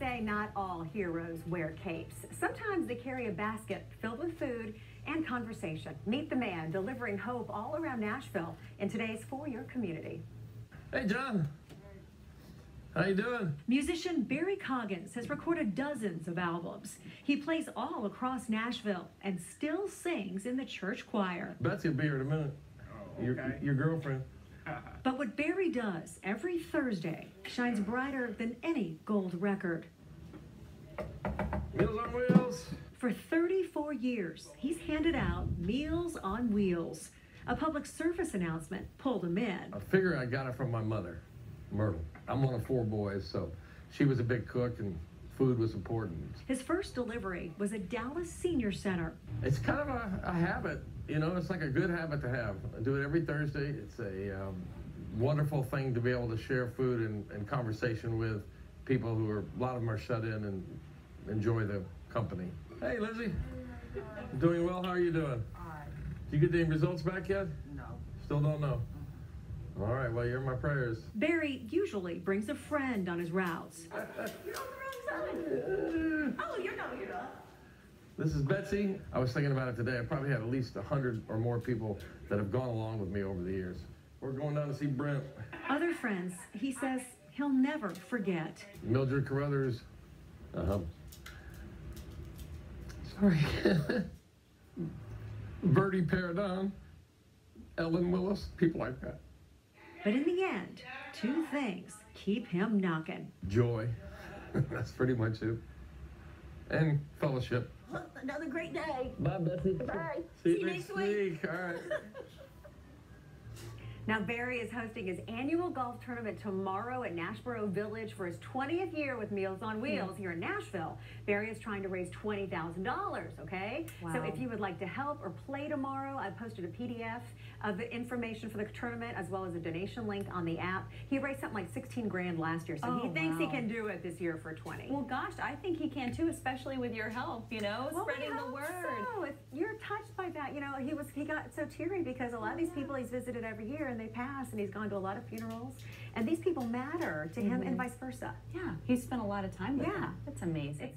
say not all heroes wear capes. Sometimes they carry a basket filled with food and conversation. Meet the man delivering hope all around Nashville in today's For Your Community. Hey, John. How you doing? Musician Barry Coggins has recorded dozens of albums. He plays all across Nashville and still sings in the church choir. Betsy will be here in a minute. Oh, Your, your girlfriend. But what Barry does every Thursday shines brighter than any gold record. Meals on Wheels. For 34 years, he's handed out Meals on Wheels. A public service announcement pulled him in. I figure I got it from my mother, Myrtle. I'm one of four boys, so she was a big cook and food was important. His first delivery was at Dallas Senior Center. It's kind of a, a habit, you know, it's like a good habit to have. I do it every Thursday. It's a um, wonderful thing to be able to share food and, and conversation with people who are, a lot of them are shut in and enjoy the company. Hey, Lizzie. Doing well? How are you doing? Alright, Did you get any results back yet? no. Still don't know. All right, well, you're my prayers. Barry usually brings a friend on his routes. You're on the wrong side. Oh, you know you're not. This is Betsy. I was thinking about it today. I probably had at least 100 or more people that have gone along with me over the years. We're going down to see Brent. Other friends, he says he'll never forget. Mildred Carruthers. Uh-huh. Sorry. Verdi Paradon. Ellen Willis. People like that. But in the end, two things keep him knocking. Joy. That's pretty much it. And fellowship. Another great day. Bye, Betsy. Bye. See, See you next week. All right. Now, Barry is hosting his annual golf tournament tomorrow at Nashboro Village for his 20th year with Meals on hmm. Wheels here in Nashville. Barry is trying to raise $20,000, okay? So if you would like to help or play tomorrow, I posted a PDF of the information for the tournament as well as a donation link on the app. He raised something like 16 grand last year, so he Oh, thinks he can do it this year for 20. Well, gosh, I think he can too, especially with your help. You know, Well, spreading the word. So. If you're touched by that, you know, he was he got so teary because a lot of these people he's visited every year and they pass, and he's gone to a lot of funerals, and these people matter to him, and mm-hmm. vice versa. Yeah, he spent a lot of time with Yeah. them. That's amazing.